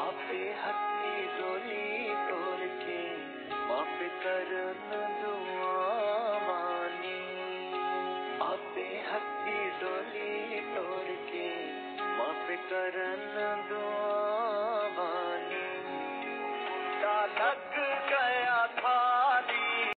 आपे हत्ती डोली तोड़ के माफ़ करन दुआ मानी। आपे हथी डोली तोड़ के माफ़ करन दुआ